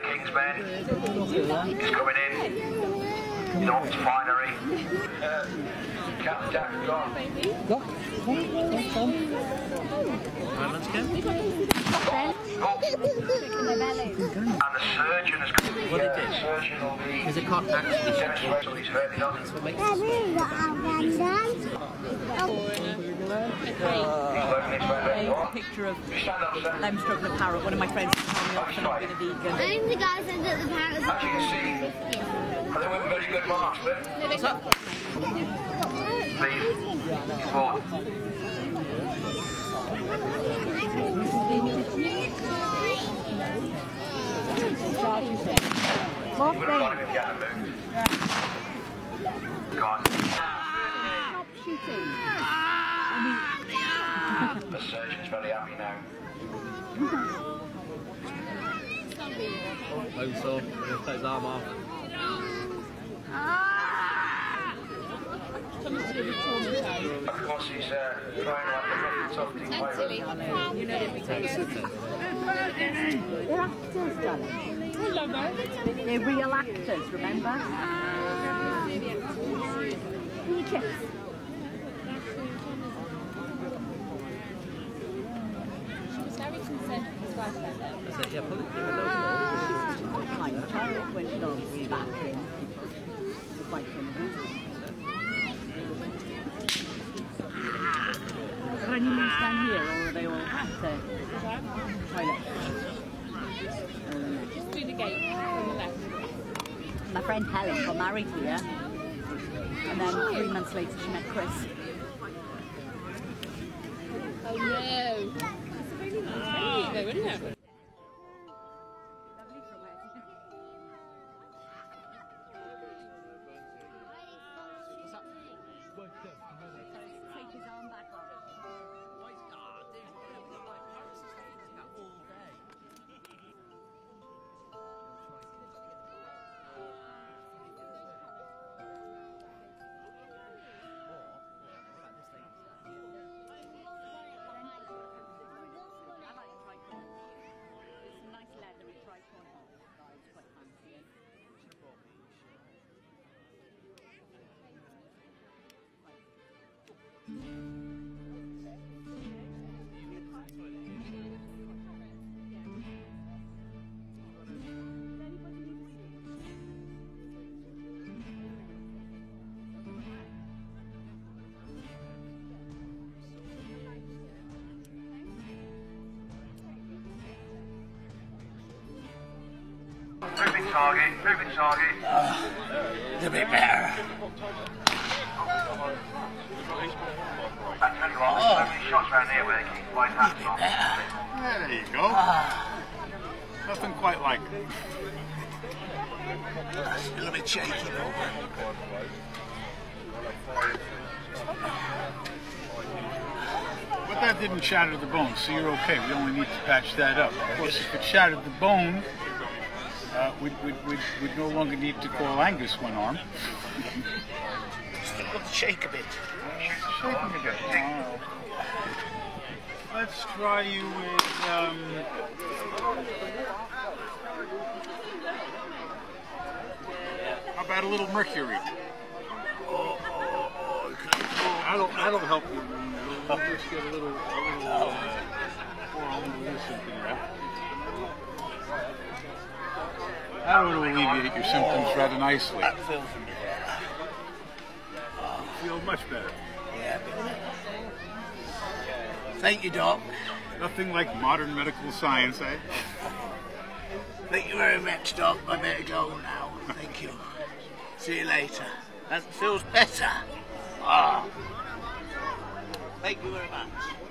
the King's Men. He's coming in. North Finery. Uh, Captain Jack gone. Go. Come, come. Moments go. Oh, and the surgeon has come. What yeah, they did? The surgeon will be Because it can't actually he's hurt. He doesn't. That's what makes it He's working his way a picture of Stand up, sir. them stroking a parrot. One of my friends told me off for not being a vegan. I'm the guy said that the parrots As you can see, I think we're very good marks, but What's up? You hadn't moved. The surgeon's very happy now. Put his arm off. Of course, he's uh, trying like a rough and tough thing You They're actors, darling. They're real actors, remember? Yes. I said, yeah, it through with those. Kind of child went on back in. Quite Any down here, or are they all at toilet? Just through the gate on the left. My friend Helen got married here, and then three months later she met Chris. Oh no. It's a really nice venue though, isn't it? Moving target, moving target. Ah, a bit better. I tell you what, there's so many shots around here where they keep white hats on. There you go. Nothing quite like it. A little bit shaky though. But that didn't shatter the bone, so you're okay. We only need to patch that up. Of course, if it shattered the bone, uh, we'd, we'd, we'd, we'd no longer need to call Angus one arm. Still got to shake a bit. Shaking a bit. Let's try you with. Um, how about a little mercury? That'll, that'll help you. We'll just get a little, a little uh, pour a little innocent in there. That will alleviate your symptoms rather nicely. That feels Feel much better. Yeah. Thank you, Doc. Nothing like modern medical science, eh? Thank you very much, Doc. I better go now. Thank you. See you later. That feels better. Ah. Thank you very much.